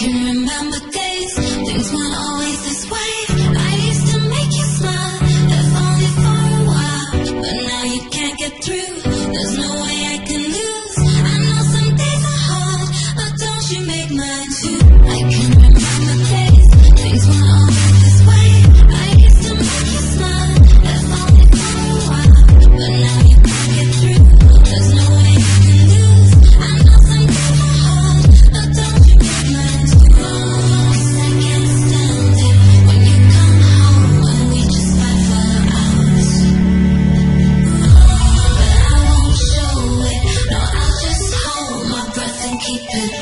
I can remember days, things weren't always this way. I used to make you smile. That's only for a while, but now you can't get through. There's no way I can lose. I know some days are hard, but don't you make mine too. I can remember the days, things went always. keep it